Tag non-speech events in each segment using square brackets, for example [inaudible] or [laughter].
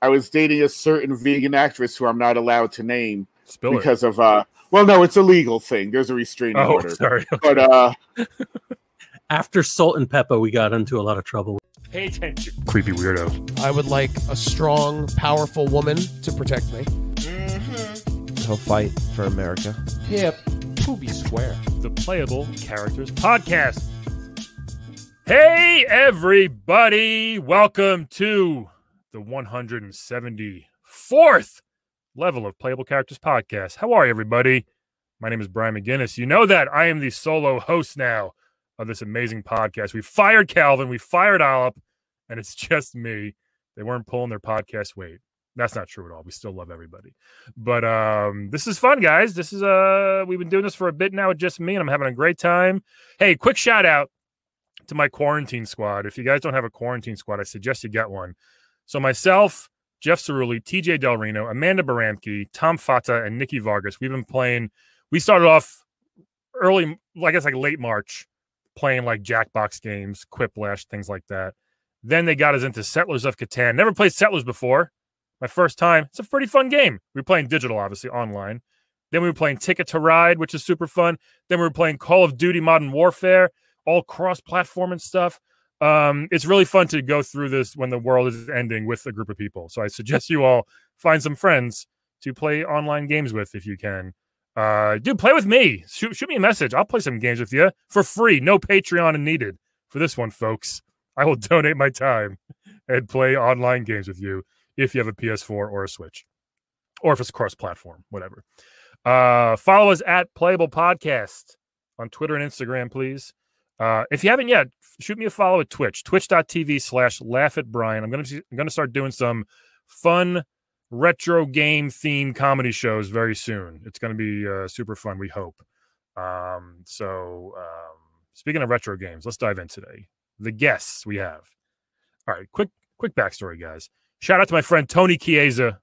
I was dating a certain vegan actress who I'm not allowed to name Spill it. because of uh well no it's a legal thing there's a restraining Oh, order sorry. [laughs] but uh After Salt-N-Pepa, we got into a lot of trouble. Pay attention. Creepy weirdo. I would like a strong, powerful woman to protect me. He'll fight for America. Hip, booby square. The Playable Characters Podcast. Hey, everybody. Welcome to the 174th level of Playable Characters Podcast. How are you, everybody? My name is Brian McGinnis. You know that I am the solo host now of this amazing podcast. We fired Calvin, we fired Olip, and it's [laughs] just me. They weren't pulling their podcast weight. That's not true at all. We still love everybody. But um this is fun, guys. This is uh we've been doing this for a bit now with just me, and I'm having a great time. Hey, quick shout out to my quarantine squad. If you guys don't have a quarantine squad, I suggest you get one. So myself, Jeff Cerulli, TJ Del Reno, Amanda Baramke, Tom Fata, and Nikki Vargas. We've been playing. We started off early, I guess like late March, playing like Jackbox games, Quiplash, things like that. Then they got us into Settlers of Catan. Never played Settlers before. My first time. It's a pretty fun game. We were playing digital, obviously, online. Then we were playing Ticket to Ride, which is super fun. Then we were playing Call of Duty Modern Warfare, all cross platform and stuff. Um, it's really fun to go through this when the world is ending with a group of people. So I suggest you all find some friends to play online games with if you can. Uh, dude, play with me. Shoot, shoot me a message. I'll play some games with you for free. No Patreon needed for this one, folks. I will [laughs] donate my time and play online games with you if you have a PS4 or a Switch, or if it's cross platform, whatever. Uh, follow us at Playable Podcast on Twitter and Instagram, please. Uh, if you haven't yet, shoot me a follow at Twitch, twitch.tv slash laugh at Brian. I'm gonna I'm gonna start doing some fun retro game themed comedy shows very soon. It's gonna be uh, super fun, we hope. Um, so um, speaking of retro games, let's dive in today. The guests we have. All right, quick quick backstory, guys. Shout out to my friend Tony Chiesa.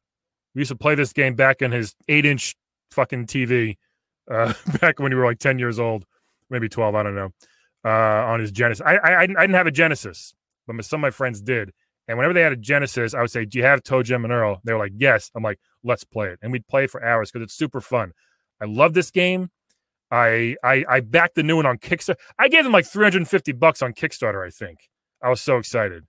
We used to play this game back in his eight inch fucking TV uh, [laughs] back when we were like 10 years old, maybe 12, I don't know, uh, on his Genesis. I, I, I didn't have a Genesis, but some of my friends did. And whenever they had a Genesis, I would say, Do you have Toe Jam and Earl? They were like, Yes. I'm like, Let's play it. And we'd play for hours because it's super fun. I love this game. I, I I backed the new one on Kickstarter. I gave them like 350 bucks on Kickstarter, I think. I was so excited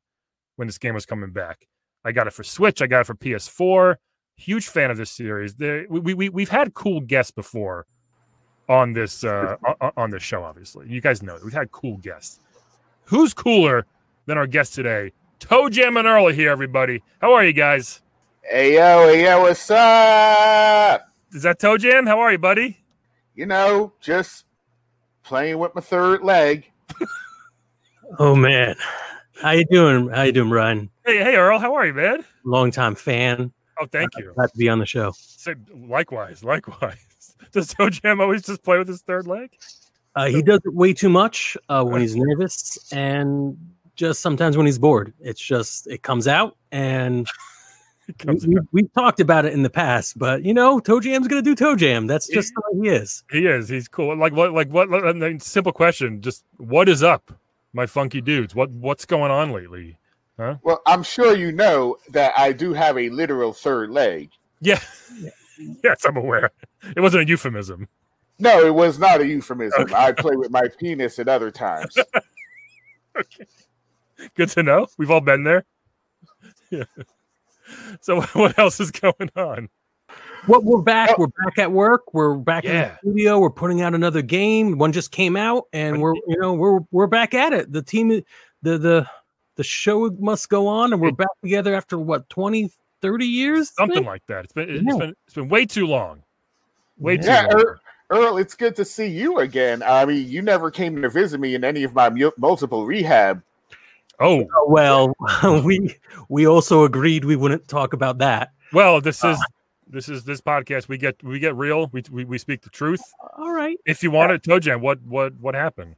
when this game was coming back. I got it for Switch. I got it for PS4. Huge fan of this series. The, we, we, we've had cool guests before on this uh, on, on this show, obviously. You guys know that. We've had cool guests. Who's cooler than our guest today? Toe Jam and Earl here, everybody. How are you guys? hey yo hey yo what's up Is that Toe Jam? How are you, buddy? you know just playing with my third leg Oh man, how you doing? How you doing, Ryan? Hey, hey, Earl. How are you, man? Long time fan. Oh, thank you. Glad to be on the show. Say, likewise, likewise. Does Toe Jam always just play with his third leg? Uh, he does it way too much uh, when he's nervous, and just sometimes when he's bored. It's just it comes out, and [laughs] we, comes we, out. we've talked about it in the past. But you know, Toe Jam's gonna do Toe Jam. That's just the way he is. He is. He's cool. Like what? Like what? I mean, simple question. Just what is up, my funky dudes? What What's going on lately? Huh? Well i'm sure you know that i do have a literal third leg Yeah. [laughs] yes, I'm aware. It wasn't a euphemism. no it was not a euphemism i play with my penis at other times [laughs] Okay. Good to know. We've all been there. Yeah. [laughs] So what else is going on? What we're back. Oh. We're back at work. We're back in the studio. We're putting out another game. One just came out, and we're you know we're we're back at it. The team, the the the show must go on, and we're back together after what 20, 30 years. Something like that. It's been it's Yeah. been it's been way too long. Way too long. er- earl it's good to see you again i mean you never came to visit me in any of my mu- multiple rehab oh [laughs] Well, [laughs] we we also agreed we wouldn't talk about that. well, this is this is this podcast. We get we get real. We we, we speak the truth. All right. If you want it, Toe Jam, what what what happened?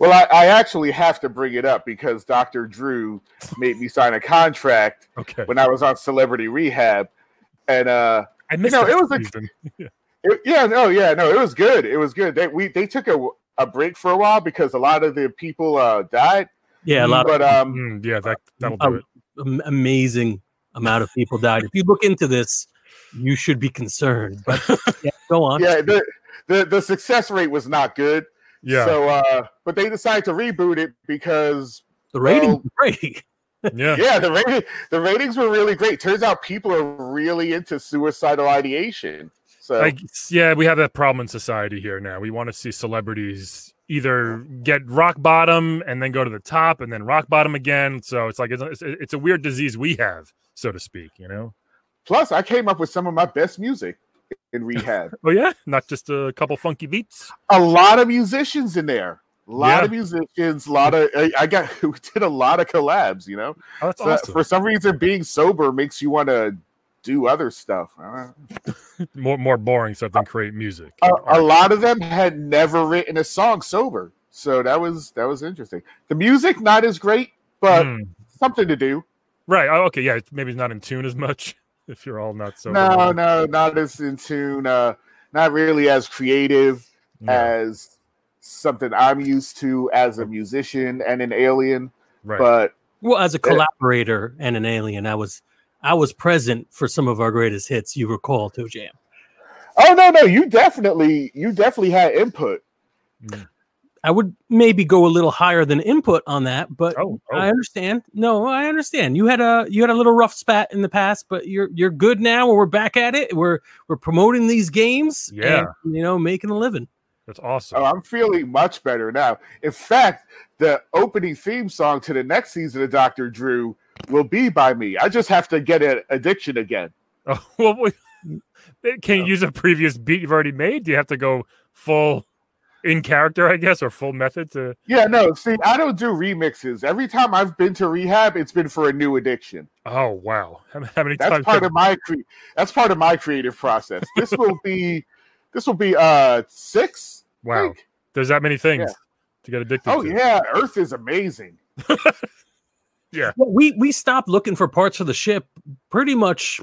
Well, I, I actually have to bring it up because Dr. Drew made me sign a contract [laughs] Okay, when I was on Celebrity Rehab. And uh I missed know, it was a- season. [laughs] it- yeah, no, yeah, no, it was good. It was good. They we they took a, a break for a while because a lot of the people uh died. Yeah, a lot but um Mm, yeah, that that'll of do it. amazing amount of people died. If you look into this, you should be concerned. But [laughs] yeah, go on. Yeah, the, the the success rate was not good. Yeah. So, uh, but they decided to reboot it because The rating Well- was great. [laughs] yeah. yeah, the rating, the ratings were really great. Turns out people are really into suicidal ideation. So Like, yeah, we have that problem in society here now. We want to see celebrities either get rock bottom and then go to the top and then rock bottom again. So it's like it's, it's, it's a weird disease we have, so to speak. You know? plus, I came up with some of my best music in rehab. Oh yeah, not just a couple funky beats. a lot of musicians in there. A lot Yeah. of musicians, a lot of I, I got [laughs] we did a lot of collabs, you know. Oh, that's So awesome. For some reason, being sober makes you want to do other stuff. I don't know. [laughs] more more boring stuff than create music. A, a lot of them had never written a song sober, so that was that was interesting. The music not as great, but Hmm. something to do. Right. Oh, okay. Yeah. Maybe it's not in tune as much if you're all not so. No, no, not as in tune. Uh, not really as creative as something I'm used to as a musician and an alien. right. But Well, as a collaborator and an alien, I was I was present for some of our greatest hits. You recall, Toe Jam. Oh no, no, you definitely you definitely had input. I would maybe go a little higher than input on that, but Oh, oh. I understand. No, I understand. You had a you had a little rough spat in the past, but you're you're good now. We're back at it. We're we're promoting these games. Yeah. and, you know, making a living. That's awesome. Oh, I'm feeling much better now. In fact, the opening theme song to the next season of Doctor Drew will be by me. I just have to get an addiction again. Oh, [laughs] well, we- mm. can you oh. use a previous beat you've already made? Do you have to go full in character, I guess, or full method to? Yeah, no, see, I don't do remixes. Every time I've been to rehab, it's been for a new addiction. Oh wow, how, [laughs] how many That's times? part have- of my cre- that's part of my creative process. This will be [laughs] this will be uh six. Wow, think. there's that many things Yeah. to get addicted Oh to. yeah, Earth is amazing. [laughs] Well, we we stopped looking for parts of the ship pretty much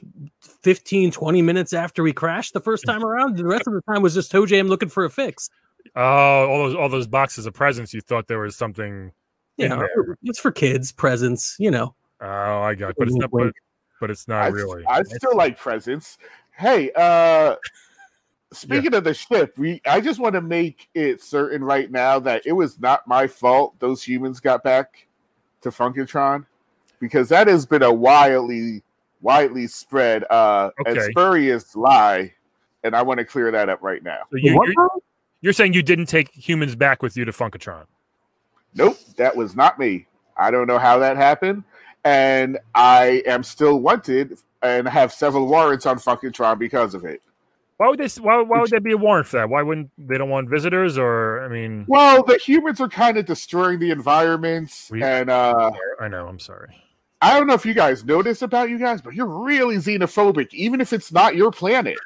15 20 minutes after we crashed the first time around the rest of the time was just toe jam looking for a fix Oh, all those all those boxes of presents. You thought there was something. Yeah, there. it's for kids presents you know Oh, I got, it. but it's not. But, but it's not I, really. I still like presents. Hey, uh speaking of the ship, we I just want to make it certain right now that it was not my fault those humans got back to Funkotron because that has been a wildly widely spread uh and spurious lie and I want to clear that up right now. So you, What you're, saying you didn't take humans back with you to Funkotron? Nope, that was not me. I don't know how that happened and I am still wanted and have several warrants on Funkotron because of it. Why would they? Why, why would there be a warrant for that? Why wouldn't they don't want visitors? Or I mean, Well, the humans are kind of destroying the environment, We- and uh, I know. I'm sorry. I don't know if you guys know this about you guys, but you're really xenophobic, even if it's not your planet.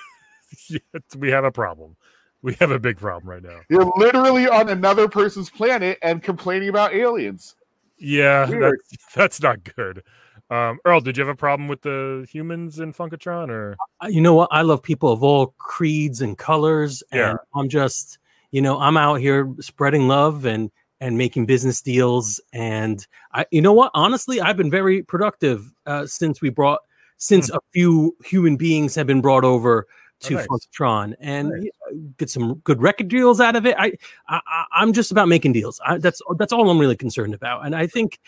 [laughs] yes, we have a problem. We have a big problem right now. You're literally on another person's planet and complaining about aliens. Yeah, Weird. that's, [laughs] that's not good. Um, Earl, did you have a problem with the humans in Funkotron? Or Uh, you know what i love people of all creeds and colors Yeah. and i'm just you know i'm out here spreading love and and making business deals and i you know what honestly i've been very productive uh, since we brought since a few human beings have been brought over to nice. Funkotron and uh, get some good record deals out of it. I, I I'm just about making deals. I, that's that's all I'm really concerned about. And I think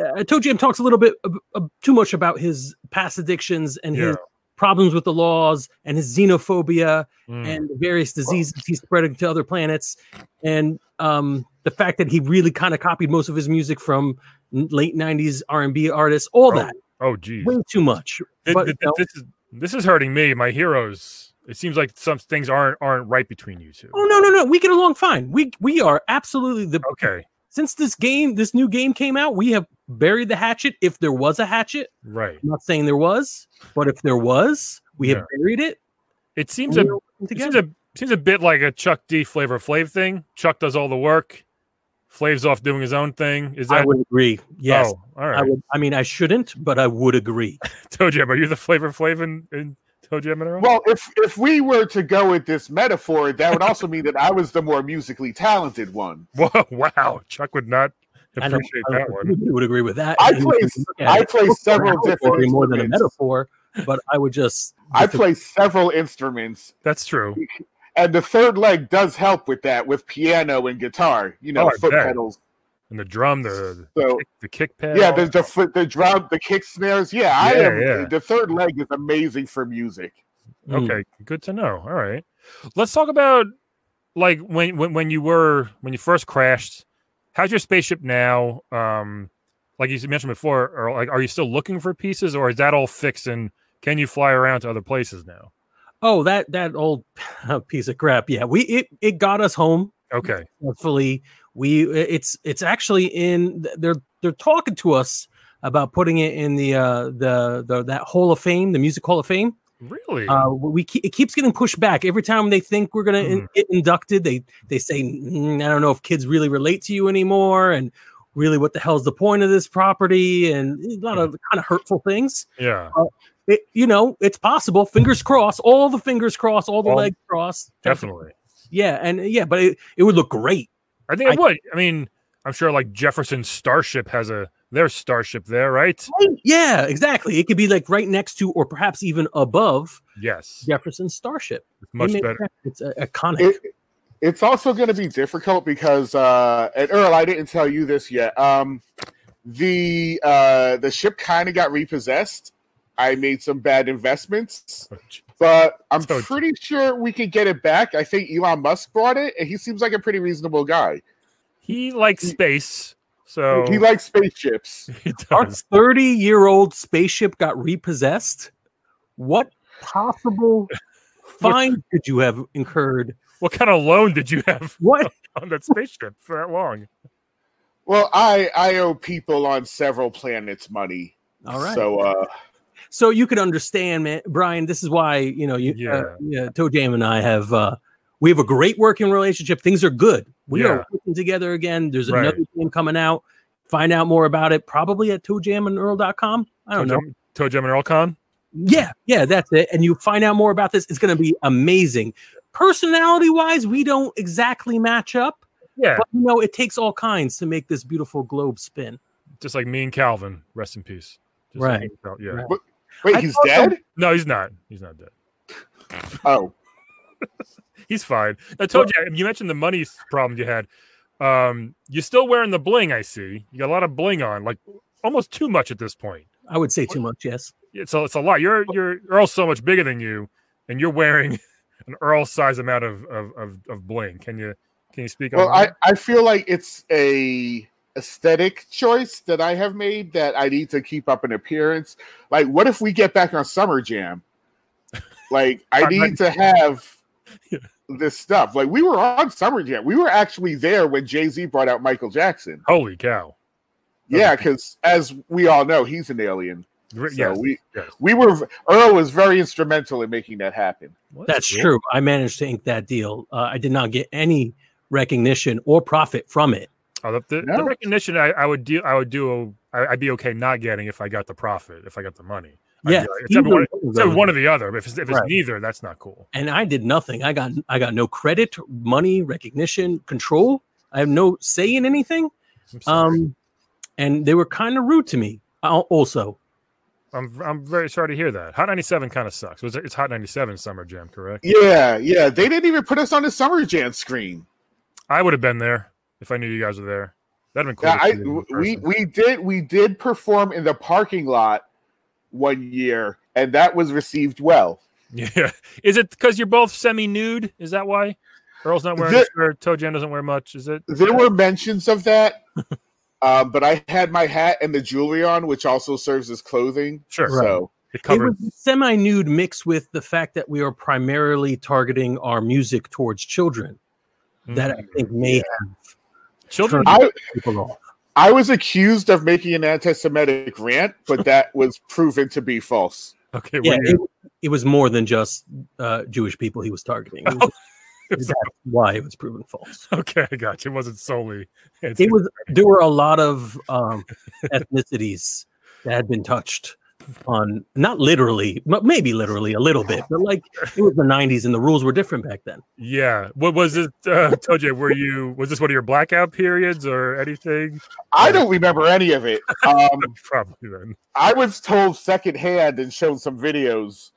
uh, Toe Jam talks a little bit ab- too much about his past addictions and yeah, his problems with the laws and his xenophobia Mm. and various diseases he's spreading to other planets and um, the fact that he really kind of copied most of his music from late 90s r&b artists all Oh, that oh, geez. way too much Th- but th- you know, this is this is hurting me. My heroes. It seems like some things aren't aren't right between you two. oh no no no we get along fine we we are absolutely the Okay, since this game this new game came out we have buried the hatchet if there was a hatchet right. i'm not saying there was but if there was we have buried it It seems a it seems a seems a bit like a Chuck D Flavor Flav thing. Chuck does all the work. Flav's off doing his own thing. Is that? i would agree yes Oh, all I would. I mean, I shouldn't, but I would agree. [laughs] Jam, are you the Flavor Flav in, in Toe Jam and Earl? Well, if if we were to go with this metaphor, that would also mean that I was the more musically talented one. [laughs] Whoa, wow. Chuck would not Appreciate I that don't one. think you would agree with that. I play- you can look at I play several different more than a instruments. metaphor, but I would just I play several instruments, That's true. and the third leg does help with that, with piano and guitar. You know, Oh, foot bet. pedals. And the drum, the So kick, the kick pad. yeah, the the the drum, the kick snares. Yeah, I am. yeah. The third leg is amazing for music. Mm. Okay, good to know. All right, let's talk about like when when when you were when you first crashed. How's your spaceship now? Um, like you mentioned before, or like, are you still looking for pieces, or is that all fixed and can you fly around to other places now? Oh, that that old [laughs] piece of crap. Yeah, we it it got us home. Okay, Hopefully, we it's it's actually in. They're they're talking to us about putting it in the uh the the that Hall of Fame, the Music Hall of Fame. really? Uh, we keep, it keeps getting pushed back every time they think we're gonna in, Mhm. get inducted. They they say, "Mm, I don't know if kids really relate to you anymore, and really, what the hell's the point of this property? And a lot of kind of hurtful things. yeah, It, you know, it's possible. Fingers crossed. All the fingers crossed. All the All- legs crossed. definitely. Yeah, and yeah, but it, it would look great. I think it I- would. I mean, I'm sure like Jefferson Starship has a their starship there, right? Yeah, exactly. It could be like right next to, or perhaps even above Yes, Jefferson Starship. It much makes better. sense. It's uh, iconic. It, it's also going to be difficult because, uh, and Earl, I didn't tell you this yet. Um, the uh, the ship kind of got repossessed. I made some bad investments, but I'm So- pretty sure we could get it back. I think Elon Musk bought it, and he seems like a pretty reasonable guy. He likes space, so He likes spaceships. [laughs] he Our 30 year old spaceship got repossessed. What possible [laughs] fine could you have incurred? What kind of loan did you have [laughs] What? on that spaceship for that long? Well, I I owe people on several planets money. All right. So uh, So you can understand, man, Brian. This is why you know you, Yeah. uh, yeah, Toe Jam and I have uh, we have a great working relationship. Things are good. We Yeah. are working together again. There's Right. another game coming out. Find out more about it probably at toejamandearl.com. I don't know. Toe Jam and Earl Con? Yeah, yeah, that's it. And you find out more about this. It's going to be amazing. Personality wise, we don't exactly match up, Yeah, but you know, it takes all kinds to make this beautiful globe spin. just like me and Calvin. Rest in peace. Just Right. me and yeah. Right. Wait, I he's thought dead? No, he's not. He's not dead. [laughs] Oh, [laughs] He's fine. I told you. You mentioned the money problem you had. Um, you're still wearing the bling. I see. You got a lot of bling on, like almost too much at this point. I would say too much, yes. It's a, it's a lot. You're you're Earl's so much bigger than you, and you're wearing [laughs] an Earl size amount of, of of of bling. Can you can you speak well, on I? I feel like it's a aesthetic choice that I have made that I need to keep up an appearance. Like, what if we get back on Summer Jam? Like, I need to have [laughs] this stuff. Like, we were on Summer Jam. We were actually there when Jay Z brought out Michael Jackson. Holy cow! Yeah, because as we all know, he's an alien. Re- So yes, we yes. we were Earl was very instrumental in making that happen. That's cool. true. I managed to ink that deal. Uh, I did not get any recognition or profit from it. Oh, the, the, the recognition I, I would do I would do I, I'd be okay not getting if I got the profit if I got the money. Yeah, like, it's either either one, one of it's either one or the other. If it's, if it's Right. neither, that's not cool. and I did nothing. I got I got no credit, money, recognition, control. I have no say in anything. Um, and they were kind of rude to me. Also, I'm I'm very sorry to hear that. Hot 97 kind of sucks. Was it, it's Hot 97 Summer Jam, correct? Yeah, yeah. They didn't even put us on the Summer Jam screen. I would have been there if I knew you guys were there. That'd been cool. Yeah, I see you in we we did we did perform in the parking lot one year, and that was received well. [laughs] yeah. Is it because you're both semi nude? Is that why? Earl's not wearing The- a shirt. Toe Jam doesn't wear much. Is it? There were mentions of that, um, [laughs] but I had my hat and the jewelry on, which also serves as clothing. Sure. So It it covered. was semi-nude mixed with the fact that we are primarily targeting our music towards children. That I Mm. think may have children. I people off. I was accused of making an anti-Semitic rant, but that was proven to be false. Okay. Yeah, it, it was more than just uh, Jewish people he was targeting. It was- [laughs] that's why it was proven false. okay. I got you. It wasn't solely. It was there were a lot of um, [laughs] ethnicities that had been touched. On not literally, but maybe literally a little bit, but like [laughs] it was the '90s and the rules were different back then. Yeah. What was it, uh, Toje? Were you was this one of your blackout periods or anything? I don't remember any of it. Um, [laughs] Probably then. I was told secondhand and shown some videos.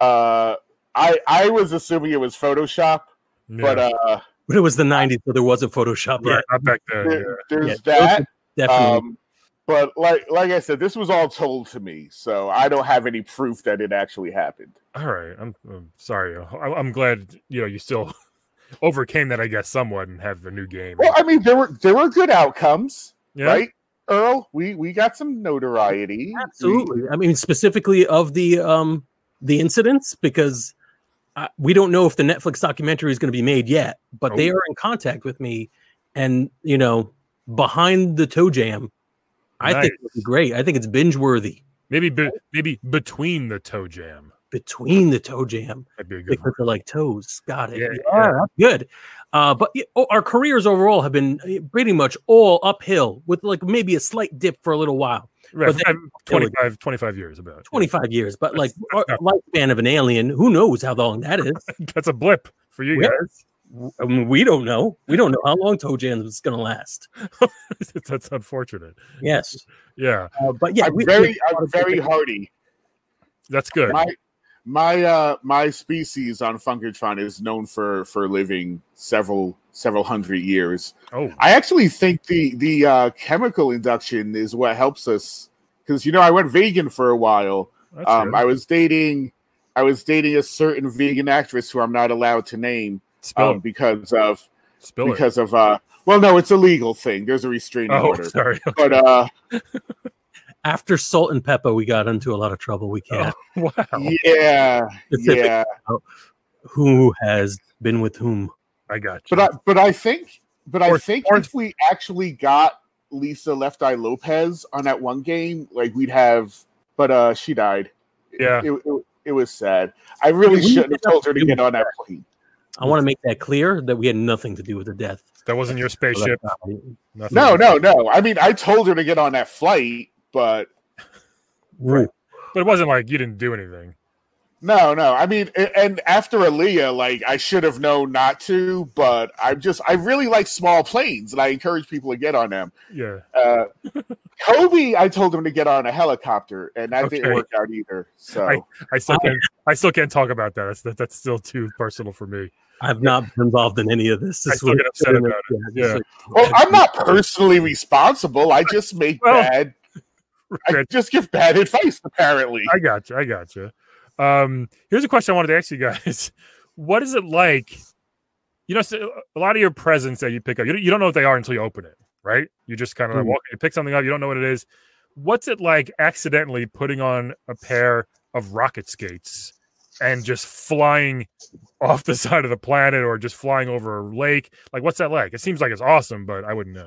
Uh, I I was assuming it was Photoshop, but uh, But it was the '90s, so there wasn't Photoshop yeah, yet. not back then. there- Yeah. there's Yeah, that. Definitely. Um, but like like I said, this was all told to me, so I don't have any proof that it actually happened. All right. I'm, I'm sorry. I, I'm glad you know you still [laughs] overcame that. I guess somewhat and have a new game. Well, I mean, there were there were good outcomes, Yeah. right? Earl, we we got some notoriety. Absolutely. I mean, specifically of the um the incidents because uh, we don't know if the Netflix documentary is going to be made yet, but they Oh. are in contact with me, and you know, behind the toe jam, I think Nice. it'd be great. I think it's binge worthy. Maybe be, maybe between the toe jam. Between the toe jam, That'd be a good because one. they're like toes. Got it. Yeah, Yeah, yeah. that's good. Uh, but oh, our careers overall have been uh, pretty much all uphill, with like maybe a slight dip for a little while. Right, but then- 25, 25 years about. yeah. 25 years, but like lifespan of an alien, who knows how long that is? [laughs] That's a blip for you Yeah. guys. I mean, we don't know. We don't know how long toe jam is going to last. [laughs] That's unfortunate. Yes, Yeah, uh, but yeah, I'm we- very I'm very hardy. that's good. My my uh my species on Funkotron is known for for living several several hundred years. Oh, I actually think the the uh, chemical induction is what helps us because you know I went vegan for a while. that's Um, good. I was dating I was dating a certain vegan actress who I'm not allowed to name Spill um, because of it. Spill it. because of uh well no it's a legal thing. There's a restraining Oh, order. sorry. [laughs] But uh [laughs] after Salt-N-Pepa, we got into a lot of trouble. We can't. [laughs] Wow. yeah yeah Who has been with whom? I got you. but I but I think but I think or- if we actually got Lisa Left Eye Lopez on that one game, like we'd have but uh she died. Yeah. It, it, it was sad. I really We shouldn't have told her to get on that plane. I want to make that clear that we had nothing to do with the death. that wasn't your spaceship. Nothing. Nothing. No, no, no. I mean, I told her to get on that flight, but Woo. But it wasn't like you didn't do anything. no, no. I mean, and after Aaliyah, like I should have known not to, but I'm just I really like small planes, and I encourage people to get on them. Yeah. Uh, Kobe, I told him to get on a helicopter, and that didn't work out either. So I still can't. I still can't talk about that. That's that, that's still too personal for me. I've not been involved in any of this. I This still was- get upset about it. just Yeah. like- well, I'm not personally responsible. I just make Well, bad. I Right. just give bad advice, apparently. I got you. I got you. Um, here's a question I wanted to ask you guys: [laughs] What is it like? You know, so a lot of your presents that you pick up, you don't, you don't know what they are until you open it, right? You just kind of like Mm. walk, you pick something up, you don't know what it is. What's it like accidentally putting on a pair of rocket skates and just flying off the [laughs] side of the planet or just flying over a lake? Like, what's that like? It seems like it's awesome, but I wouldn't know.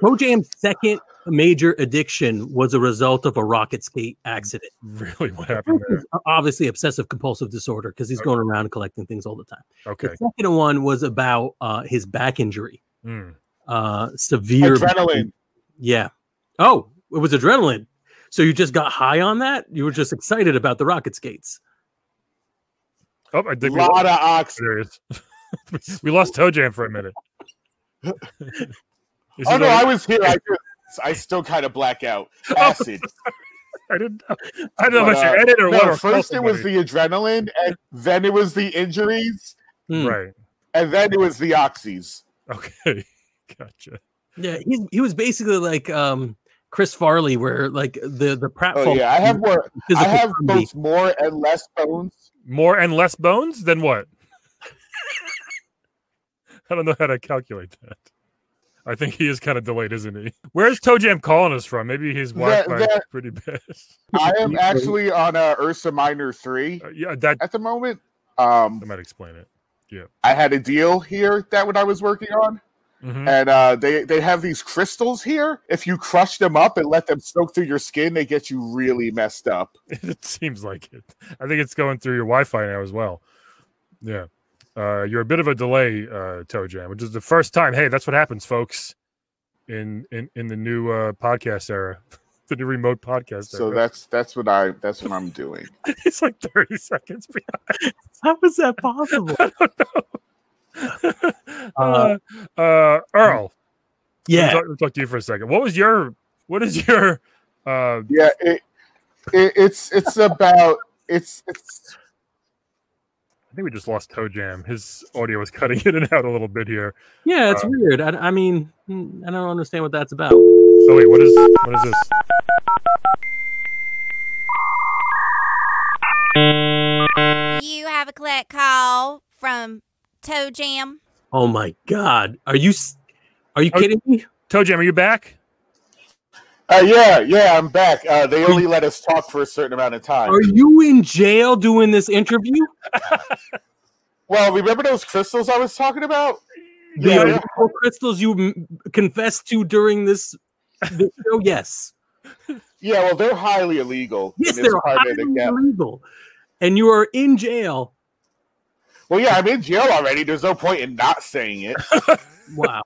Toe Jam's second major addiction was a result of a rocket skate accident. [laughs] Really, what happened there? Obviously, obsessive compulsive disorder because he's Okay. going around collecting things all the time. Okay. The second one was about uh, his back injury, Mm. uh, severe Adrenaline. Yeah. Oh, it was adrenaline. So you just got high on that? You were just excited about the rocket skates. Oh, I think a lot of ox. there it is. [laughs] we lost Toe Jam for a minute. [laughs] Is he Oh no, there? I was here. I [laughs] just, I still kind of black out. Acid. I didn't know. I don't know But, if I should uh, edit or no, what. First it was the adrenaline, and then it was the injuries, Hmm. right. and then it was the oxys. Okay, gotcha. Yeah, he, he was basically like um Chris Farley, where like the the pratfall. Oh yeah, I have more. I have comedy. both more and less bones. More and less bones than what? [laughs] I don't know how to calculate that. I think he is kind of delayed, isn't he? Where's Toe Jam calling us from? Maybe his Wi-Fi is pretty bad. [laughs] I am actually on uh, Ursa Minor three Uh, yeah, that, at the moment. Um, that might explain it. Yeah, I had a deal here that what I was working on, Mhm. and uh, they they have these crystals here. If you crush them up and let them soak through your skin, they get you really messed up. [laughs] It seems like it. I think it's going through your Wi-Fi now as well. Yeah, uh, you're a bit of a delay, uh, Toe Jam, which is the first time. Hey, that's what happens, folks, in in in the new uh, podcast era. [laughs] the new remote podcast. So that's that's what I that's what I'm doing. [laughs] it's like 30 seconds behind. How is that possible? I don't know. Uh, uh, Earl, Yeah. I'll talk, talk to you for a second. What was your what is your uh Yeah, it, it it's it's about it's it's I think we just lost Toe Jam. His audio was cutting [laughs] in and out a little bit here. Yeah, it's Uh, weird. I, I mean, I don't understand what that's about. Oh wait, what is what is this? You have a collect call from Toe Jam. Oh my god. Are you are you Oh, kidding me? Toe Jam, are you back? uh, yeah yeah I'm back. Uh, they only let us talk for a certain amount of time. Are you in jail doing this interview? [laughs] Well, remember those crystals I was talking about? The Yeah. illegal crystals you m- confessed to during this, this show? [laughs] Yes. Yeah, well, they're highly illegal. Yes, they're highly illegal. And you are in jail. Well, yeah, I'm in jail already. There's no point in not saying it. [laughs] Wow.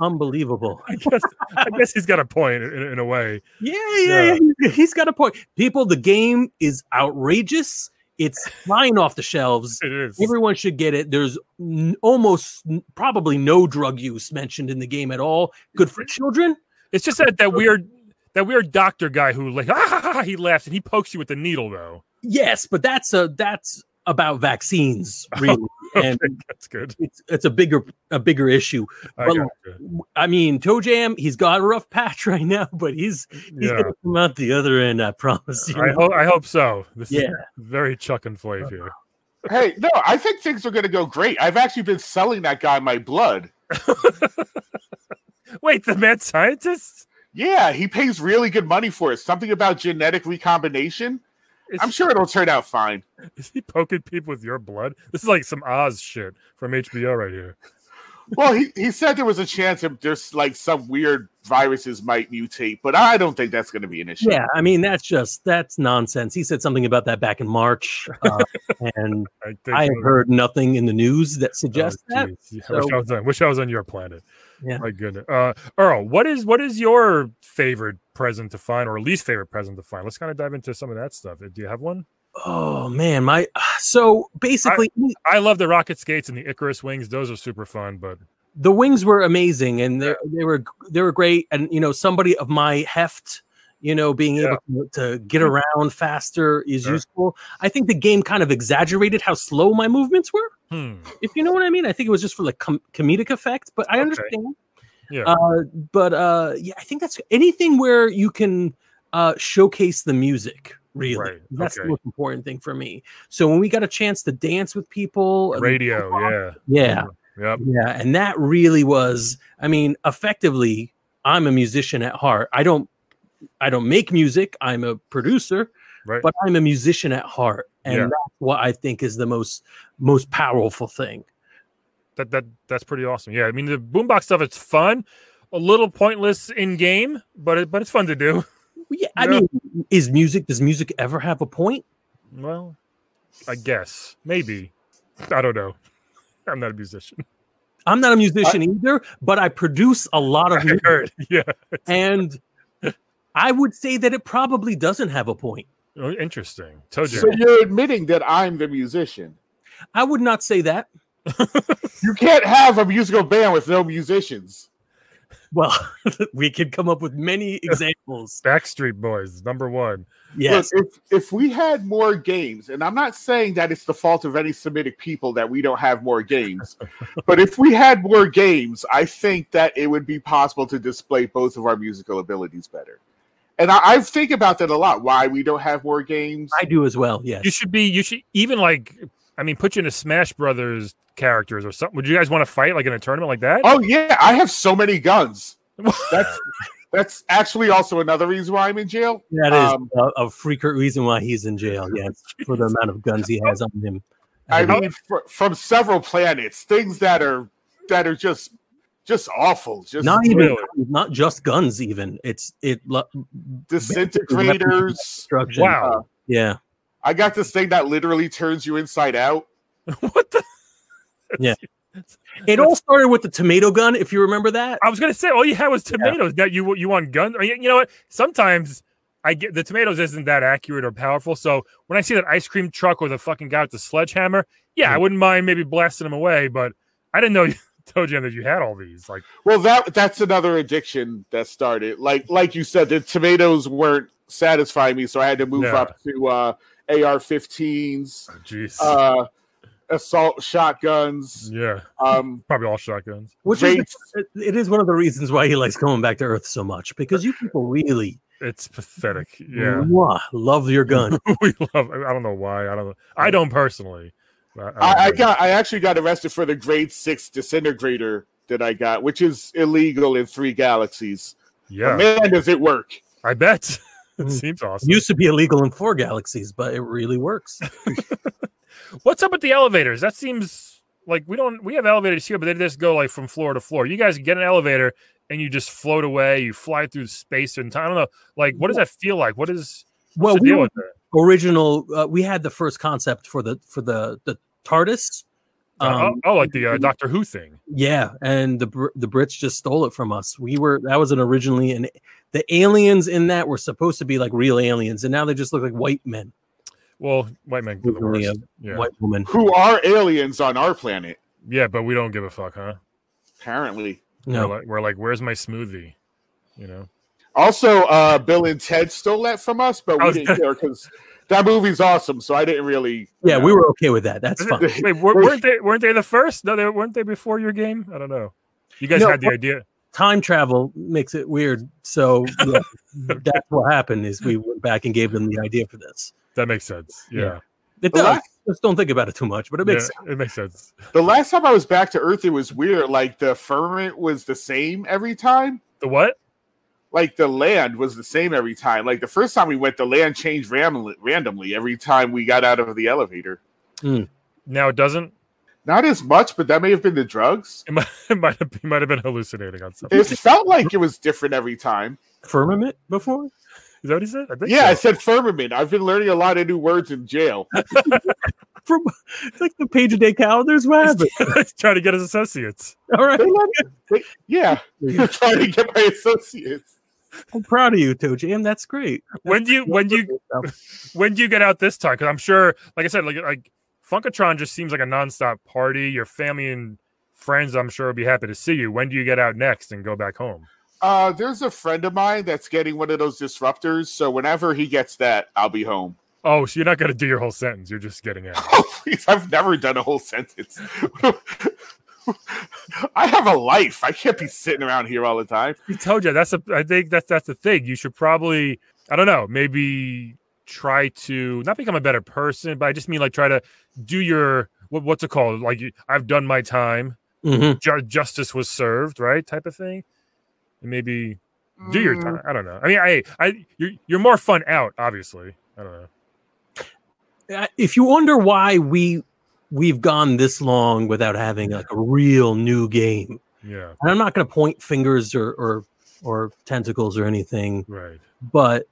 Unbelievable. [laughs] I guess I guess he's got a point in, in a way. Yeah, yeah, yeah. He's got a point. People, the game is outrageous. It's flying off the shelves. It is. Everyone should get it. There's n- almost n- probably no drug use mentioned in the game at all. Good for children. It's just that, that weird that weird doctor guy who like ah, [laughs] he laughs and he pokes you with the needle though. Yes, but that's a that's about vaccines, [laughs] really, and That's good. it's it's a bigger a bigger issue. I But, gotcha. I mean, Toe Jam, he's got a rough patch [laughs] right now, but he's he's Yeah. gonna come out the other end. I promise you. I hope I hope so. This Yeah. is very Chuck and Flav here. [laughs] hey, no, I think things are going to go great. I've actually been selling that guy my blood. Wait, the mad scientist? Yeah, he pays really good money for it. Something about genetic recombination. Is, I'm sure it'll turn out fine. is he poking people with your blood? This is like some Oz shit from HBO right here. Well, he, he said there was a chance of just like some weird viruses might mutate, but I don't think that's going to be an issue. Yeah, I mean that's just that's nonsense. He said something about that back in March, uh, [laughs] and I I have heard nothing in the news that oh, suggests that. jeez. Yeah, I wish, I was on, wish I was on your planet. Yeah. My goodness. Uh, Earl, what is what is your favorite present to find or least favorite present to find? Let's kind of dive into some of that stuff. Do you have one? Oh man, my [sighs] so basically I love the rocket skates and the Icarus wings. Those are super fun, but the wings were amazing and they they were they were great. And you know, somebody of my heft, you know, being Yeah. able to, to get around faster is Sure. useful. I think the game kind of exaggerated how slow my movements were. hmm. If you know what I mean, I think it was just for like com- comedic effect. But I Okay. understand. Yeah. Uh, but uh, yeah, I think that's anything where you can uh, showcase the music. Really, Right, that's okay. the most important thing for me. So when we got a chance to dance with people, radio, yeah. yeah, Yep. yeah, and that really was. I mean, effectively, I'm a musician at heart. I don't, I don't make music. I'm a producer, Right. but I'm a musician at heart, and Yeah. that's what I think is the most most powerful thing. that that that's pretty awesome. Yeah, I mean the boombox stuff. It's fun, a little pointless in game, but it, but it's fun to do. Yeah, I mean, is music? Does music ever have a point? Well, I guess maybe. I don't know. I'm not a musician. I'm not a musician either, but I produce a lot of [laughs] music. Yeah. and I would say that it probably doesn't have a point. Oh, interesting. Told. So you're admitting that I'm the musician. I would not say that. [laughs] You can't have a musical band with no musicians. Well, [laughs] we could come up with many [laughs] examples. Backstreet Boys, number one. Yes, Look, if if we had more games, and I'm not saying that it's the fault of any Semitic people that we don't have more games, but if we had more games, I think that it would be possible to display both of our musical abilities better. And I, I think about that a lot. Why we don't have more games? I do as well. Yes. You should be. You should even like. I mean, put you in a Smash Brothers characters or something. Would you guys want to fight like in a tournament like that? Oh yeah, I have so many guns. [laughs] That's that's actually also another reason why I'm in jail. That is Um, a, a frequent reason why he's in jail. [laughs] Yes, for the amount of guns he has on him. I Uh, mean, fr- from several planets, things that are that are just just awful. Just not even really? not just guns. Even it's it. disintegrators. Destruction. Wow. Yeah. I got this thing that literally turns you inside out. [laughs] what the? Yeah. It all started with the tomato gun, if you remember that. I was gonna say all you had was tomatoes. Now you you want guns? You know what? Sometimes I get the tomatoes isn't that accurate or powerful. So when I see that ice cream truck with a fucking guy with the sledgehammer, yeah, I Hmm. wouldn't mind maybe blasting him away. But I didn't know [laughs] you told you that you had all these. Like, Well, that that's another addiction that started. Like like you said, the tomatoes weren't satisfying me, so I had to move Yeah. up to uh, AR-15s, jeez, uh, assault shotguns. yeah, Um, [laughs] probably all shotguns. Which is it- it is one of the reasons why he likes coming back to Earth so much because you people really It's pathetic. Yeah, mwah, love your gun. [laughs] we love. I don't know why. I don't. I don't personally. But I, I got I actually got arrested for the grade six disintegrator that I got, which is illegal in three galaxies. Yeah, Man, does it work? I bet. [laughs] it seems awesome. Used to be illegal in four galaxies, but it really works. [laughs] What's up with the elevators? That seems like we don't we have elevators here, but they just go like from floor to floor. You guys get an elevator and you just float away. You fly through space and time. I don't know. Like, what does that feel like? What is Well, we deal were with that? Original. Uh, we had the first concept for the for the the TARDIS. Uh, Um, oh, oh, like the uh, Doctor Who thing. Yeah, and the the Brits just stole it from us. We were that was an originally and the aliens in that were supposed to be like real aliens, and now they just look like white men, Well, white men the worst. Yeah, white women. Who are aliens on our planet? yeah, but we don't give a fuck, huh? Apparently. No, We're like, we're like, where's my smoothie? You know. Also, uh, Bill and Ted stole that from us, but we didn't care [laughs] because that movie's awesome. So I didn't really. yeah, you we were okay with that. That's fine. [laughs] Wait, were, weren't they weren't they the first? No, they weren't they before your game? I don't know. You guys No, had the what- idea. Time travel makes it weird, so [laughs] yeah, that's what happened. Is we went back and gave them the idea for this. That makes sense. Yeah. Yeah. It The does. last- Just don't think about it too much, but it makes Yeah, it makes sense. The last time I was back to Earth, it was weird. Like the firmament was the same every time. The what? Like the land was the same every time. Like the first time we went, the land changed randomly, randomly every time we got out of the elevator. Hmm. Now it doesn't. Not as much, but that may have been the drugs. It might, [laughs] it might have it might have been hallucinating on something. It felt like it was different every time. firmament before. Is that what he said? I think Yeah, I said firmament. I've been learning a lot of new words in jail. [laughs] From it's like the page a day calendars. What? [laughs] He's trying to get his associates. All right, They let they- yeah, you're trying to get my associates. I'm proud of you, Toe Jam. That's great. When do you when do you [laughs] when do you get out this time? Because I'm sure, like I said, like like Funkotron just seems like a nonstop party. Your family and friends, I'm sure, will be happy to see you. When do you get out next and go back home? Uh, there's a friend of mine that's getting one of those disruptors. So whenever he gets that, I'll be home. Oh, so you're not going to do your whole sentence. You're just getting out. Oh, [laughs] please, I've never done a whole sentence. [laughs] I have a life. I can't be sitting around here all the time. I told you that's a. I think that's that's the thing. You should probably. I don't know. Maybe try to not become a better person, but I just mean like try to do your what, what's it called? Like I've done my time. Mhm. Ju- justice was served, right? Type of thing. And maybe do your Mm, time. I don't know. I mean, I, I, you're, you're more fun out, obviously. I don't know. Uh, If you wonder why we we've gone this long without having like a real new game, Yeah, and I'm not going to point fingers or, or or tentacles or anything, right. but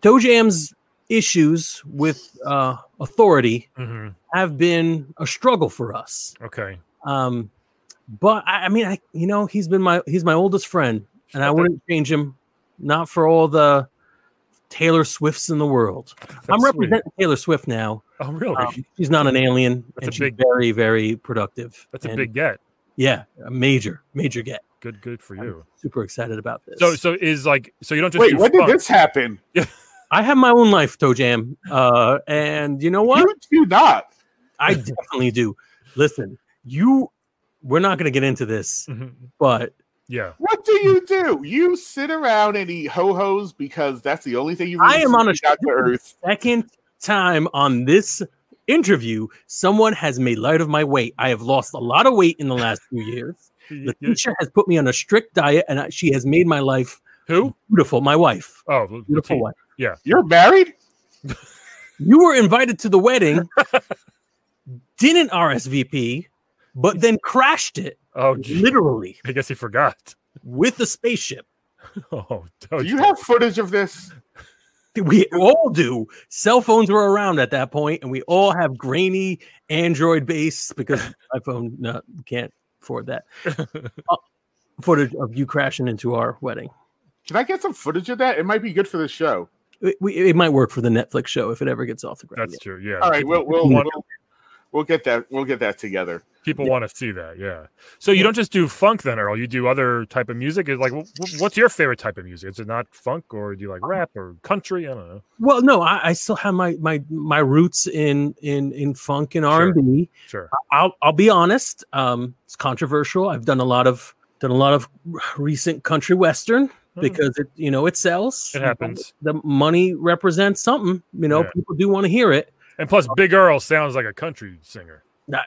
Toe Jam's issues with uh, authority hmm have been a struggle for us. Okay. Um, but I, I mean, I you know he's been my he's my oldest friend, and I wouldn't change him, not for all the Taylor Swifts in the world. I'm That's sweet. representing Taylor Swift now. Oh, really? Um, she's not an alien, That's and a she's big- very very productive. That's a big get. yeah, a major major get. Good, good for I'm you. super excited about this. So, so is like, so you don't just Wait, do when did this happen? [laughs] I have my own life, Toe Jam, uh, and you know what? You do not. I definitely do. Listen, you. We're not going to get into this, [laughs] Mhm. but Yeah. What do you do? You sit around and eat ho hos because that's the only thing you. I am on a since you got to Earth. second time on this interview, someone has made light of my weight. I have lost a lot of weight in the last few years. [laughs] Y- The teacher has put me on a strict diet, and I- she has made my life Who? beautiful. My wife, Oh, the- the beautiful team. wife. You're married. [laughs] You were invited to the wedding, [laughs] didn't RSVP, but then crashed it Oh, gee. literally I guess he forgot. with a spaceship. [laughs] Oh, Do you have footage of this? [laughs] We all do. Cell phones were around at that point, and we all have grainy Android base because [laughs] iPhone no, can't afford that. Uh, footage of you crashing into our wedding. Can I get some footage of that? It might be good for the show. It, we, it might work for the Netflix show if it ever gets off the ground. That's true. Yeah. All right, we'll we'll, people, we'll, we'll get that we'll get that together. people want to see that. Yeah. So you don't just do funk then, Earl. You do other type of music. Is like, wh- wh- what's your favorite type of music? Is it not funk, or do you like rap or country? I don't know. Well, no, I, I still have my my my roots in in in funk and R and B. Sure. I'll I'll be honest. Um, it's controversial. I've done a lot of done a lot of recent country western because it you know it sells. Hmm. It happens. The money represents something. You know, Yeah. people do want to hear it. And plus, Big Earl sounds like a country singer.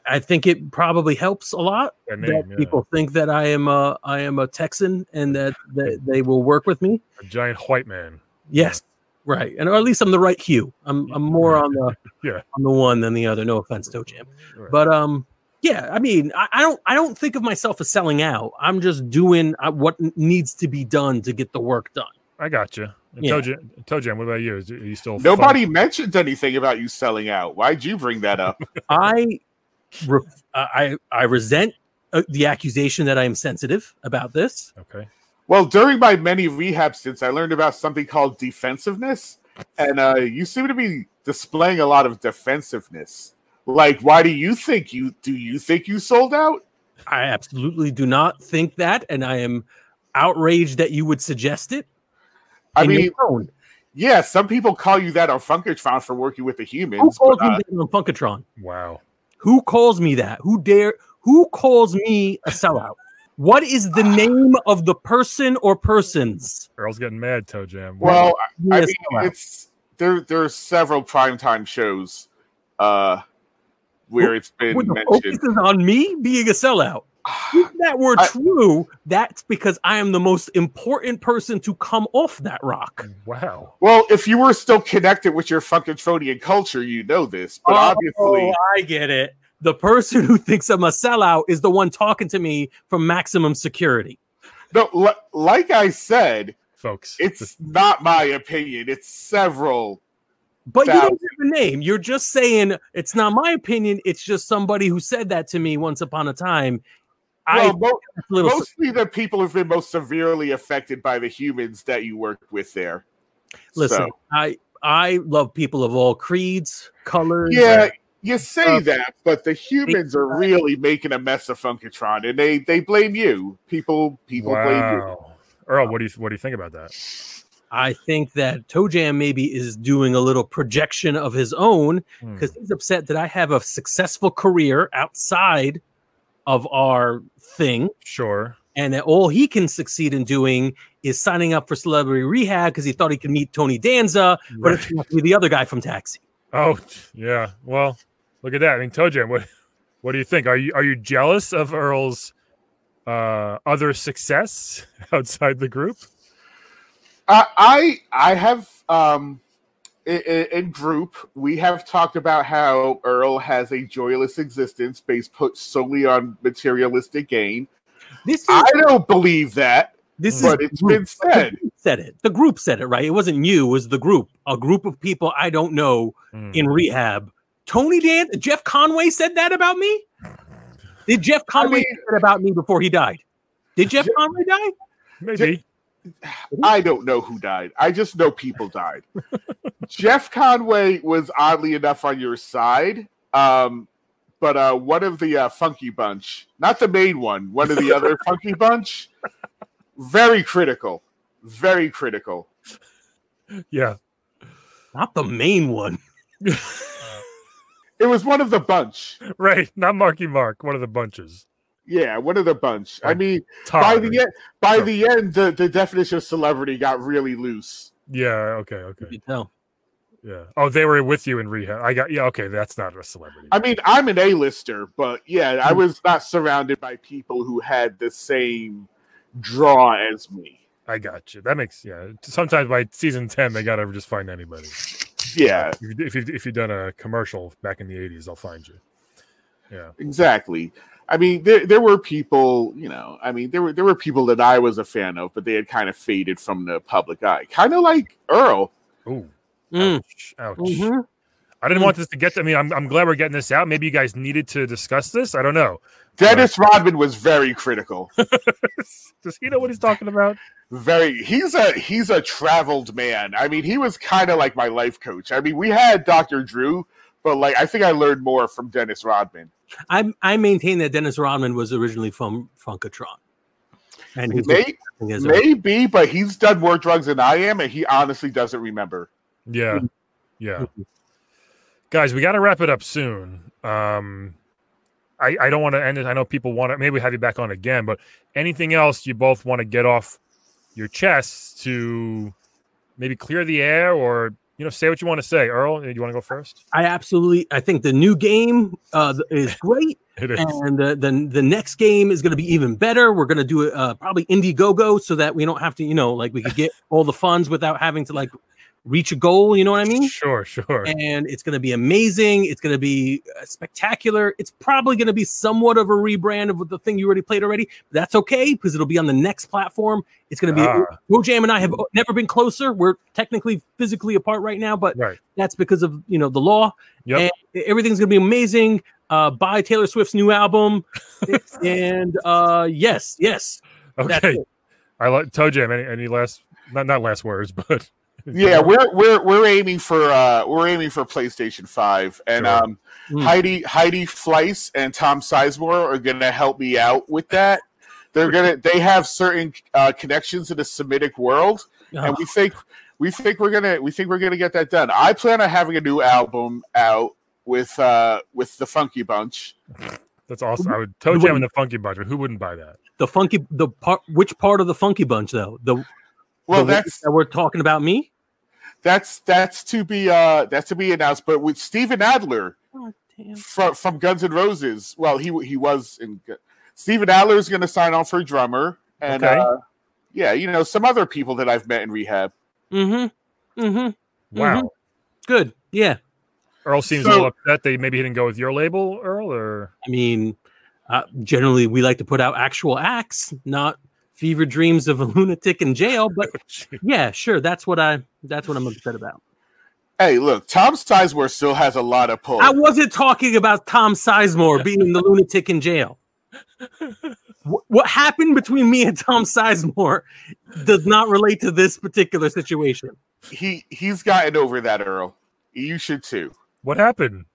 I- think it probably helps a lot That that yeah. people think that I am a I am a Texan and that, that [laughs] they will work with me. a giant white man. Yes, right, and or at least I'm the right hue. I'm I'm more on the [laughs] Yeah. on the one than the other. No offense, Toe Jam, Right. but um, yeah. I mean, I, I don't I don't think of myself as selling out. I'm just doing uh, what needs to be done to get the work done. I got you. Yeah. Toe Jam, Toe Jam, what about you? Is, are you still Nobody funk? mentioned anything about you selling out. Why'd you bring that up? [laughs] I re- I I resent uh, the accusation that I am sensitive about this. Okay. well, during my many rehab stints, I learned about something called defensiveness, and uh, you seem to be displaying a lot of defensiveness. Like, why do you think you do? You think you sold out? I absolutely do not think that, and I am outraged that you would suggest it. I mean, tone. yeah, some people call you that on Funkotron for working with the humans. who calls but, uh, me that on Funkotron? Wow. Who calls me that? Who dare? Who calls me a sellout? What is the [sighs] name of the person or persons? Earl's getting mad, Toe Jam. well, I, I a mean, it's there. There are several primetime shows uh, where it's been When the mentioned. focus is on me being a sellout. If that were I- true, that's because I am the most important person to come off that rock. wow. Well, if you were still connected with your fucking Funkotronian culture, you know this. But oh, obviously, Oh, I get it. The person who thinks I'm a sellout is the one talking to me from maximum security. no. li- like I said, Folks. it's not my opinion. It's several. But you don't give a name. You're just saying it's not my opinion. It's just somebody who said that to me once upon a time. I Well, mo- little mostly the people who've been most severely affected by the humans that you worked with there. listen. So, I I love people of all creeds, colors. yeah, you say Uh, that, but the humans are really making a mess of Funkotron, and they they blame you. People people blame you. Earl, what do you what do you think about that? I think that Toe Jam maybe is doing a little projection of his own Hmm. because he's upset that I have a successful career outside of our thing. Sure. and that all he can succeed in doing is signing up for celebrity rehab because he thought he could meet Tony Danza, but it's going to be the other guy from Taxi. Oh, yeah. Well, look at that. I mean, Toe Jam, what what do you think? Are you are you jealous of Earl's uh other success [laughs] outside the group? I I I have um in, in group we have talked about how Earl has a joyless existence based put solely on materialistic gain. This is I don't believe that, this is but it's the been said. Said it. The group said it, right? It wasn't you. It was the group. A group of people I don't know Hmm. in rehab. Tony Dan, Jeff Conaway said that about me. Did Jeff Conaway mean- say that about me before he died? Did Jeff Conaway die? Maybe. [sighs] I don't know who died. I just know people died. [laughs] Jeff Conaway was oddly enough on your side. Um, but uh, one of the uh, funky bunch, not the main one, one of the other [laughs] funky bunch, very critical, very critical. Yeah. Not the main one. It was one of the bunch. [laughs] Right. Not Marky Mark, one of the bunches. Yeah, one of the bunch. I mean, Todd. by the end, by the end, the, the definition of celebrity got really loose. Yeah, okay, You okay. can tell. Yeah. Oh, they were with you in rehab. I got yeah, okay, that's not a celebrity. I mean, I'm an A-lister, but yeah, I hmm. was not surrounded by people who had the same draw as me. I got you. That makes yeah. Sometimes by season ten, they gotta just find anybody. Yeah, If you if you if you've done a commercial back in the eighties, they'll find you. Yeah. exactly. I mean, there there were people, you know, I mean, there were there were people that I was a fan of, but they had kind of faded from the public eye. Kind of like Earl. Ooh. Mm. Ouch. Ouch. Mhm. I didn't want this to get to I mean. I'm, I'm glad we're getting this out. Maybe you guys needed to discuss this. I don't know. Dennis Rodman was very critical. [laughs] Does he know what he's talking about? Very he's a he's a traveled man. I mean, he was kind of like my life coach. I mean, we had Dr. Drew, but like I think I learned more from Dennis Rodman. I I maintain that Dennis Rodman was originally from Funkotron, and he's May, acting a- maybe, but he's done more drugs than I am, and he honestly doesn't remember. Yeah. Yeah. Guys, we got to wrap it up soon. Um, I, I don't want to end it. I know people want to maybe have you back on again, but anything else you both want to get off your chests to maybe clear the air or you know say what you want to say. Earl, do you want to go first? I absolutely I think the new game uh, is [laughs] great. It is. and the, the the next game is going to be even better. We're going to do it uh, probably Indiegogo so that we don't have to, you know, like we could get all the funds without having to like reach a goal. You know what I mean? Sure, sure. And it's going to be amazing. It's going to be uh, spectacular. It's probably going to be somewhat of a rebrand of the thing you already played already. That's okay because it'll be on the next platform. It's going to be. Ah. Toe Jam and I have never been closer. We're technically physically apart right now, but Right. that's because of you know the law. Yep. And everything's gonna be amazing. Uh, buy Taylor Swift's new album, [laughs] and uh, yes, yes, Okay. I like Toe Jam. Any, any last not not last words, [laughs] but Yeah, we're we're we're aiming for uh we're aiming for PlayStation Five, and Sure. um Hmm. Heidi Heidi Fleiss and Tom Sizemore are gonna help me out with that. They're gonna they have certain uh, connections in the Semitic world, and Oh, we think we think we're gonna we think we're gonna get that done. I plan on having a new album out with uh with the Funky Bunch. that's awesome. I would Toe You Jam wouldn't- the Funky Bunch. but Who wouldn't buy that? the funky, the part, which part of the Funky Bunch though? The Well, the- that's that we're talking about me. That's that's to be uh that's to be announced. But with Steven Adler, Oh, from from Guns N' Roses. Well, he he was in. Steven Adler is going to sign on for drummer, and Okay. uh, yeah, you know some other people that I've met in rehab. Mm-hmm. Mm-hmm. Wow. Good. Yeah. Earl seems a little upset they maybe he didn't go with your label, Earl, or I mean, uh, generally we like to put out actual acts, not fever dreams of a [laughs] lunatic in jail. But [laughs] yeah, sure. That's what I. That's what I'm upset about. Hey, look, Tom Sizemore still has a lot of pull. I wasn't talking about Tom Sizemore being the lunatic in jail. [laughs] What happened between me and Tom Sizemore does not relate to this particular situation. he he's gotten over that, Earl. You should too. what happened?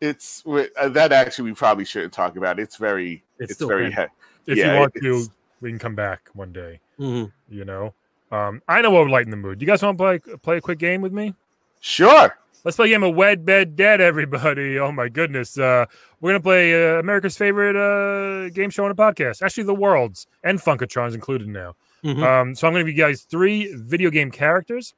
It's uh, that actually we probably shouldn't talk about. It's very It's it's, still very bad. he- If Yeah, you want to, it's- we can come back one day. Mhm. You know, um, I know what would lighten the mood. You guys want to play play a quick game with me? sure. Let's play a game of Wed Bed Dead, everybody. Oh my goodness. Uh, we're gonna play uh, America's favorite uh, game show on a podcast. Actually, the world's and Funkotron's included now. Mhm. Um, so I'm gonna give you guys three video game characters.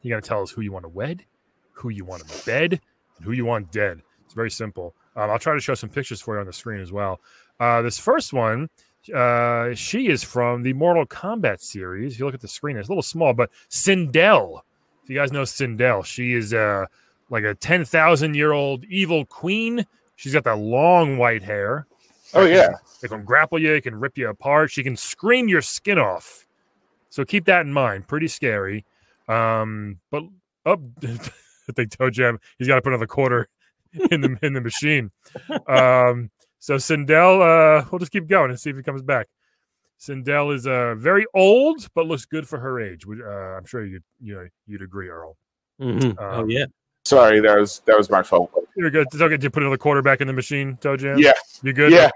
You gotta tell us who you want to wed, who you want to bed, and who you want dead. It's very simple. Um, I'll try to show some pictures for you on the screen as well. Uh, this first one, uh, she is from the Mortal Kombat series. If you look at the screen, it's a little small, but Sindel. If you guys know Sindel, she is uh, like a 10,000 year old evil queen. She's got that long white hair. Oh yeah. They can grapple you, it can rip you apart. She can scream your skin off. So keep that in mind. Pretty scary. Um, but up, I think Toe Jam, he's got to put another quarter [laughs] in the in the machine. [laughs] Um, so Sindel, uh, we'll just keep going and see if he comes back. Sindel is uh very old, but looks good for her age. Uh, I'm sure you you you'd agree, Earl. Mhm. oh Um, yeah. Sorry, that was that was my fault. You're good. It's okay to put another quarter back in the machine, Toe Jam. Yeah, you good? yeah,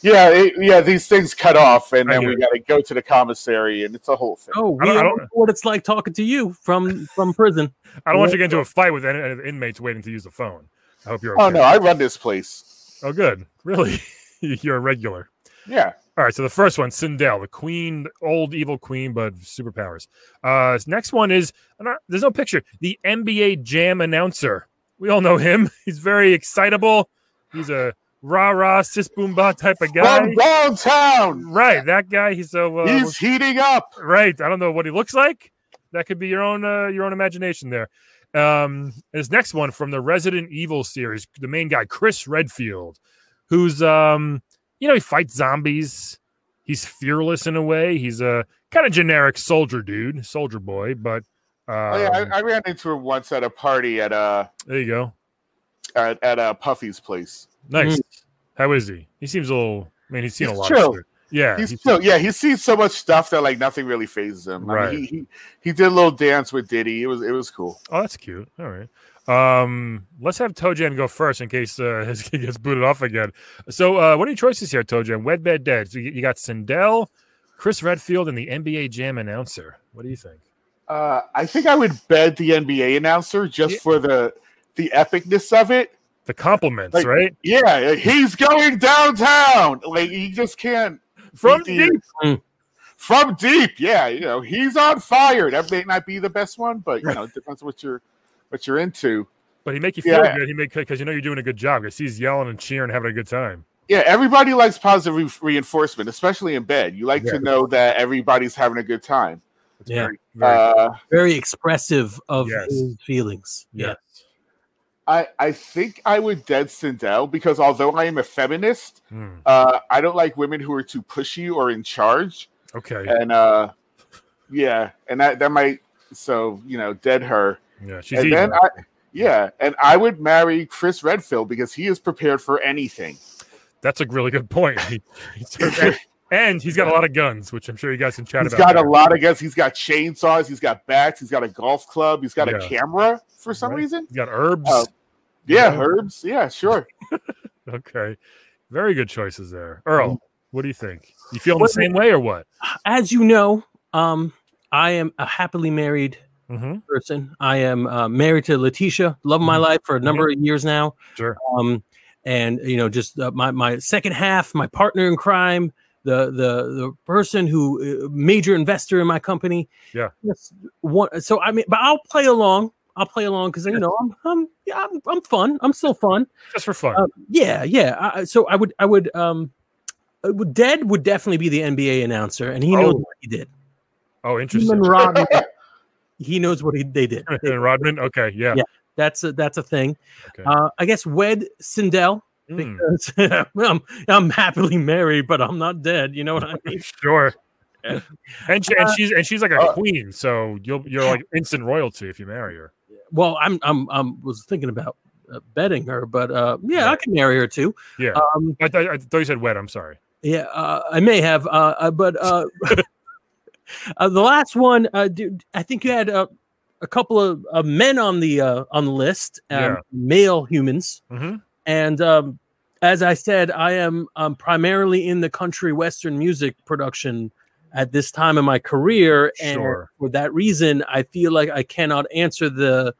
yeah, it- yeah. These things cut off, and I then we got to go to the commissary, and it's a whole thing. Oh, we I don't- I don't- know what it's like talking to you from from prison. I don't want you to get into a fight with any, any inmates waiting to use the phone. I hope you're. Okay. Oh no, I run this place. Oh, good. Really, [laughs] you're a regular. Yeah. All right. So the first one, Sindel, the queen, old evil queen, but superpowers. Uh, next one is not- there's no picture. The NBA Jam announcer. We all know him. [laughs] He's very excitable. He's a rah rah sis boom ba type of guy. From downtown. Right, that guy. He's so uh, He's heating up. right. I don't know what he looks like. That could be your own uh, your own imagination there. Um, his next one from the Resident Evil series, the main guy, Chris Redfield, who's um, you know, he fights zombies. He's fearless in a way. He's a kind of generic soldier dude, soldier boy, but oh yeah, Um, I, I ran into him once at a party at uh there you go. at, at uh, Puffy's place. Nice. How is he? He seems a little. I mean, he's seen He's a lot chill. Yeah, He's he's- still yeah, he's seen so much stuff that like nothing really fazes him. I Right. mean, he, he he did a little dance with Diddy. It was it was cool. Oh, that's cute. All right. Um, let's have Toe Jam go first in case uh, [laughs] he gets booted off again. So, uh, what are your choices here, Toe Jam? Wed, bed, dead. So you, you got Sindel, Chris Redfield, and the NBA Jam announcer. What do you think? Uh, I think I would bed the NBA announcer just Yeah. for the the epicness of it. The compliments, Like, right? Yeah, he's going downtown. Like he just can't From beat the- deep. From deep, yeah, you know he's on fire. That may not be the best one, but you know it depends what you're what you're into. But he make you feel Yeah. good. He make because you know you're doing a good job. Because he's yelling and cheering, having a good time. Yeah, everybody likes positive re- reinforcement, especially in bed. You like Yeah. to know that everybody's having a good time. Yeah, Very, Uh, very expressive of Yes. his feelings. Yeah. yes. I I think I would dead Sindel because although I am a feminist, Hmm. uh, I don't like women who are too pushy or in charge. Okay. And uh, yeah, and that that might so you know dead her. Yeah. She's and evil. then I yeah, and I would marry Chris Redfield because he is prepared for anything. That's a really good point. [laughs] He- and, and he's got a lot of guns, which I'm sure you guys can chat He's about. He's got a lot of guns. He's got chainsaws. He's got bats. He's got a golf club. He's got Yeah. a camera for some Right. reason. He's got herbs. Oh. Yeah, Yeah. herbs. Yeah, sure. [laughs] [laughs] Okay. Very good choices there. Earl, Mm-hmm. what do you think? You feeling the same way or what? As you know, um, I am a happily married Mm-hmm. person. I am uh, married to Letitia, love of my life for a number of years now. Sure. Um, and you know, just uh, my my second half, my partner in crime, the the the person who uh, major investor in my company. Yeah. One. So I mean, but I'll play along. I'll play along because you know I'm I'm yeah I'm, I'm fun. I'm still fun. Just for fun. Uh, yeah, yeah. I, so I would I would um. uh, would- Dead would definitely be the NBA announcer, and he knows Oh. what he did. oh, interesting. [laughs] Rodman, he knows what he, they did. and Rodman. Okay. Yeah. Yeah. That's a that's a thing. Okay. Uh, I guess wed Sindel Mm, [laughs] I'm I'm happily married, but I'm not dead. You know what I mean? [laughs] sure. [laughs] And, she, and Uh, she's and she's like a uh, queen, so you'll you're like instant royalty if you marry her. Well, I'm I'm I'm was thinking about uh, betting her, but uh, yeah, I can marry her too. Yeah. Um, I, th- I thought you said wed. I'm sorry. yeah, uh, I may have, uh, but uh, uh, the last one, uh, dude, I think you had uh, a couple of uh, men on the uh, on the list, um, Yeah. male humans. Mm-hmm. And um, as I said, I am um, primarily in the country western music production at this time in my career, and Sure. for that reason, I feel like I cannot answer the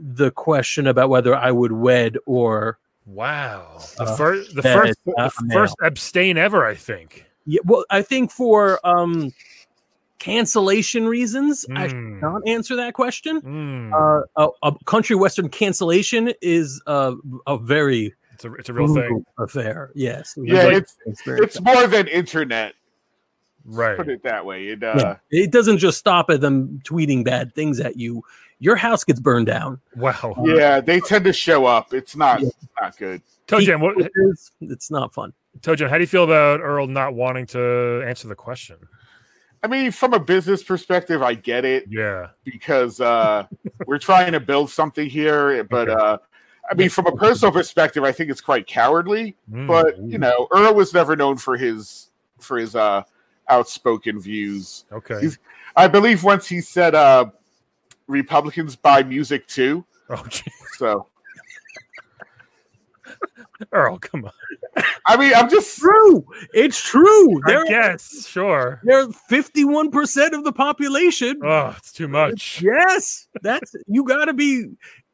the question about whether I would wed or Wow. The Uh, first the first uh, the first abstain ever. I think. yeah. Well, I think for um, cancellation reasons, I should Mm. not answer that question. Mm. Uh, a, a country western cancellation is a, a very it's a it's a real thing, affair. Yes. Yeah, Like, it's experience it's more than internet. right? Put it that way. It, uh, Yeah. It doesn't just stop at them tweeting bad things at you. Your house gets burned down. Wow. yeah, they tend to show up. It's not not good. Toe Jam, what, It's, it's not fun. Toe Jam, how do you feel about Earl not wanting to answer the question? I mean, from a business perspective, I get it Yeah. because uh, [laughs] we're trying to build something here. But Okay. uh, I mean, from a personal perspective, I think it's quite cowardly. Mm. But you know, Earl was never known for his for his uh, outspoken views. okay. he's- I believe once he said uh, Republicans buy music too. Oh. So [laughs] Earl, come on. I mean, I'm just True. It's true. I They're, guess. Sure. they're 51% of the population. Oh, it's too much. Yes. That's you gotta be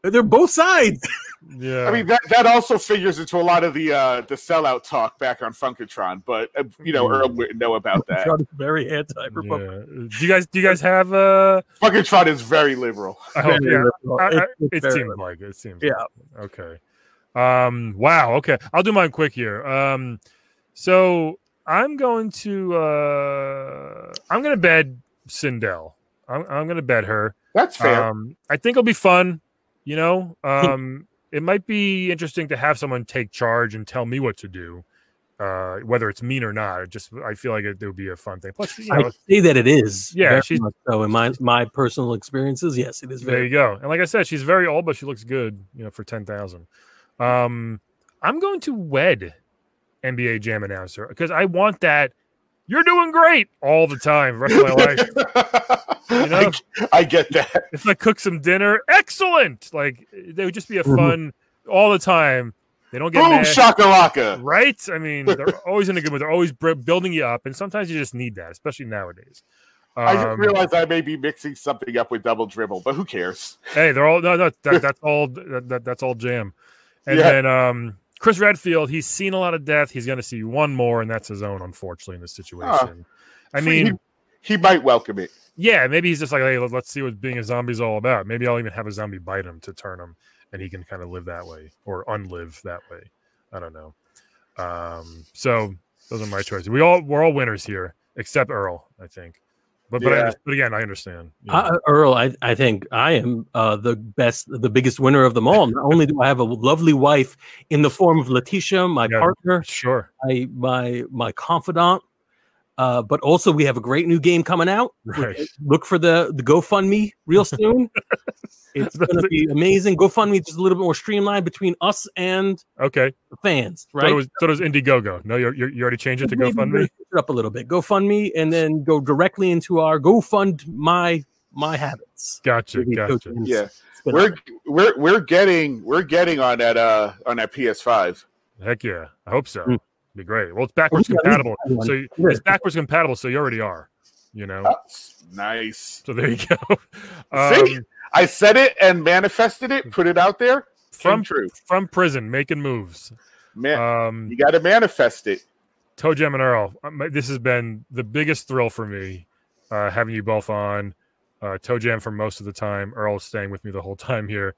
they're both sides. [laughs] Yeah. I mean that that also figures into a lot of the uh the sellout talk back on Funkotron, but uh, you know Earl wouldn't know about that. Trump is very anti-Republican. Do you guys? Do you guys have? Uh, Funkotron is very liberal. I hope. Yeah. liberal. I, I, It's- it's it very seems liberal. like it. it seems. Yeah. like it. Okay. Um. Wow. Okay. I'll do mine quick here. Um. So I'm going to. uh I'm going to bed Sindel. I'm, I'm going to bed her. That's fair. Um, I think it'll be fun. You know, um, it might be interesting to have someone take charge and tell me what to do. uh, whether it's mean or not. It just I feel like it, it would be a fun thing. Plus, you I say that it is. Yeah, she's- so in my my personal experiences. Yes, it is there very. you go. And like I said, she's very old, but she looks good. You know, for ten thousand. Um, I'm going to wed NBA Jam announcer because I want that. You're doing great all the time, the rest of my [laughs] life. You know? I, I get that. if I cook some dinner, excellent. Like they would just be a Mhm. fun all the time. They don't get Boom mad, shakalaka. right? I mean, [laughs] they're always in a good mood. They're always building you up, and sometimes you just need that, especially nowadays. I just Um, realized I may be mixing something up with double dribble, but who cares? hey, they're all no, no. That, [laughs] that's all. That, that's all jam. And Yeah. then um, Chris Redfield, he's seen a lot of death. He's going to see one more, and that's his own, unfortunately, in this situation. I mean, he might welcome it. yeah, maybe he's just like, hey, let- let's see what being a zombie is all about. Maybe I'll even have a zombie bite him to turn him, and he can kind of live that way or unlive that way. I don't know. Um, so those are my choices. We all we're all winners here, except Earl, I think. But but, I, Yeah. under- but again, I understand. you know. Uh, Earl, I, I think I am uh, the best, the biggest winner of them all. Not only do I have a lovely wife in the form of Letitia, my Yeah. partner, sure, my my my confidant, uh, but also we have a great new game coming out. right. Look for the the GoFundMe real [laughs] soon. it's going to be amazing. GoFundMe just a little bit more streamlined between us and Okay. the fans, So right? it was so does Indiegogo. No, you're, you're, you already changed it to Maybe GoFundMe. it up a little bit. GoFundMe, and then go directly into our GoFund my my habits. Gotcha, gotcha. Coach Yeah, we're we're we're getting we're getting on that uh on that PS5. Heck yeah, I hope so. Mm. Be great. Well, it's backwards Yeah, compatible, so you- Yeah. it's backwards compatible. So you already are. You know. That's nice. So there you go. [laughs] See? Um, I said it and manifested it, put it out there. from From true, from prison, making moves. man. Um, you got to manifest it. Toe Jam and Earl, um, this has been the biggest thrill for me uh, having you both on. Uh, Toe Jam for most of the time. Earl is staying with me the whole [laughs] time here.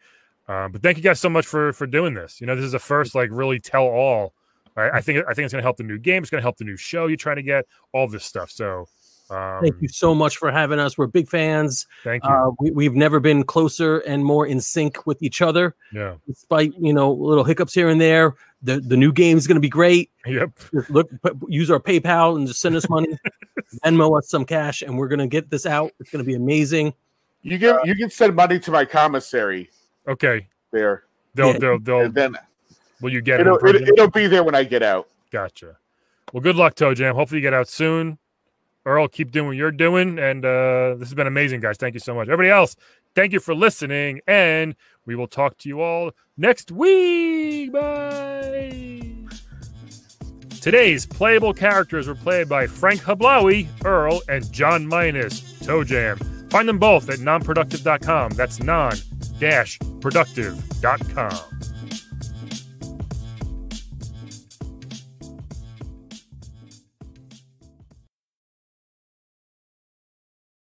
Uh, but thank you guys so much for for doing this. You know, this is the first like really tell all. I, I think I think it's going to help the new game. It's going to help the new show you're trying to get. All this stuff. So um, Thank you so much for having us. We're big fans. Thank you. Uh, we, we've never been closer and more in sync with each other, yeah. despite you know little hiccups here and there. The the new game is going to be great. Yep. Just look, put, use our PayPal and just send us money, [laughs] Venmo us some cash, and we're going to get this out. It's going to be amazing. You give you can send money to my commissary Okay. there, They'll Yeah. they'll they'll and then will you get it'll it, it'll be there when I get out. Gotcha. Well, good luck, Toe Jam. Hopefully you get out soon. Earl, keep doing what you're doing. And uh, this has been amazing, guys. Thank you so much. Everybody else, thank you for listening. And we will talk to you all next week. Bye. Today's playable characters were played by Frank Hablawi, Earl, and John Minus, Toe Jam. Find them both at nonproductive.com. That's non productive.com.